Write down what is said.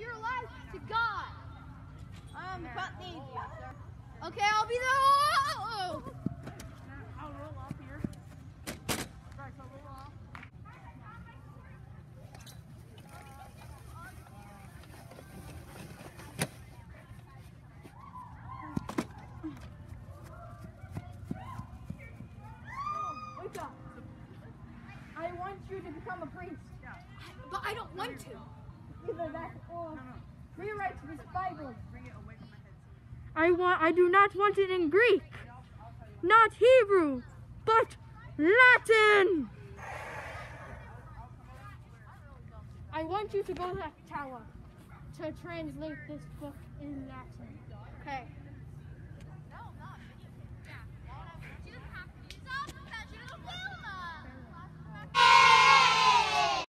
your life to God. Um, but thank you. Okay, I'll be the. Oh! I'll roll off here. Right, so roll off. I want you to become a priest. But I don't want to. Either that or Bible. I want I do not want it in Greek. Not Hebrew, but Latin. I want you to go to that tower to translate this book in Latin. Okay.